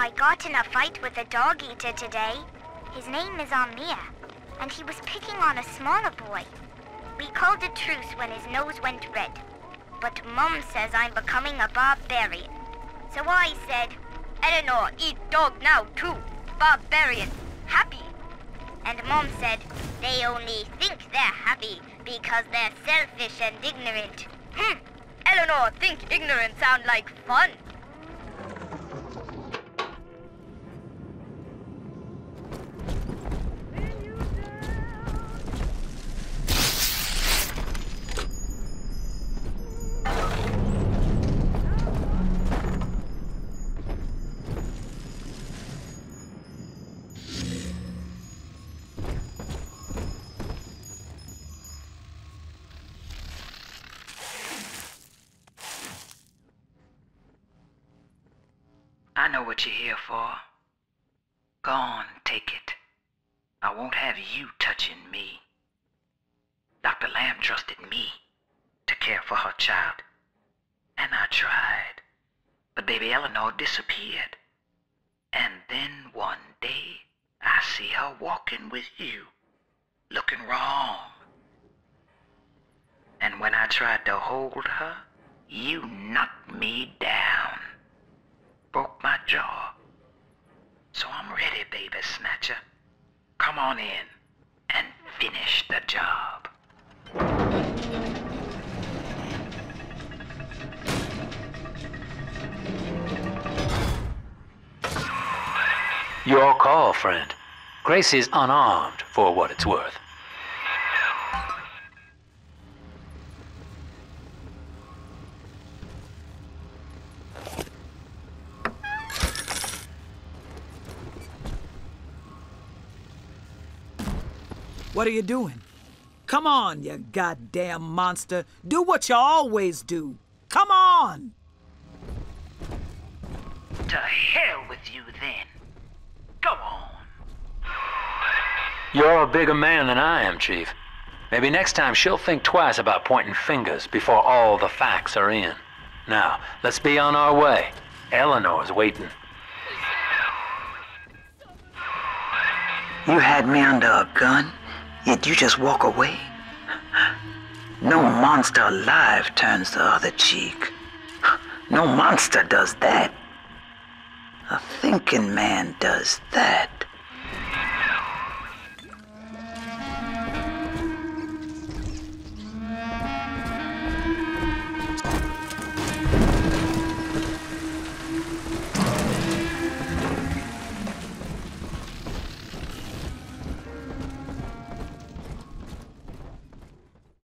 I got in a fight with a dog eater today. His name is Amir, and he was picking on a smaller boy. We called a truce when his nose went red. But Mum says I'm becoming a barbarian. So I said, Eleanor, eat dog now too. Barbarian. Happy. And Mom said, they only think they're happy because they're selfish and ignorant. Hmm. Eleanor, think ignorant sound like fun. I know what you're here for. Go on, take it. I won't have you touching me. Dr. Lamb trusted me to care for her child. And I tried. But baby Eleanor disappeared. And then one day, I see her walking with you, looking wrong. And when I tried to hold her, you knocked me Come on in and finish the job. Your call, friend. Grace is unarmed, for what it's worth. What are you doing? Come on, you goddamn monster. Do what you always do. Come on! To hell with you then. Go on. You're a bigger man than I am, Chief. Maybe next time she'll think twice about pointing fingers before all the facts are in. Now, let's be on our way. Eleanor's waiting. You had me under a gun, yet you just walk away? No monster alive turns the other cheek. No monster does that. A thinking man does that.